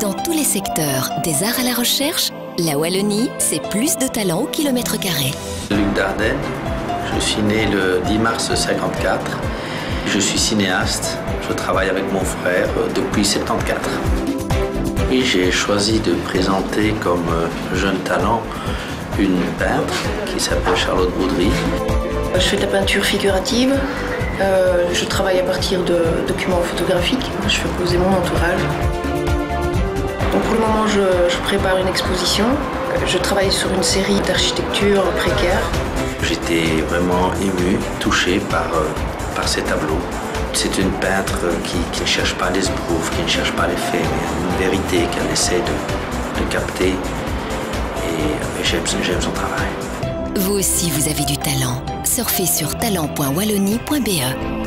Dans tous les secteurs, des arts à la recherche, la Wallonie, c'est plus de talent au kilomètre carré. Luc Dardenne, je suis né le 10 mars 54. Je suis cinéaste, je travaille avec mon frère depuis 74. Et j'ai choisi de présenter comme jeune talent une peintre qui s'appelle Charlotte Baudry. Je fais de la peinture figurative, euh, je travaille à partir de documents photographiques, je fais poser mon entourage. Le moment, je, je prépare une exposition. Je travaille sur une série d'architecture précaire. J'étais vraiment ému, touché par, euh, par ces tableaux. C'est une peintre qui, qui, ne cherche pas les esbroufs, qui ne cherche pas les faits, mais une vérité qu'elle essaie de, de capter. Et j'aime son travail. Vous aussi, vous avez du talent. Surfez sur talent.wallonie.be.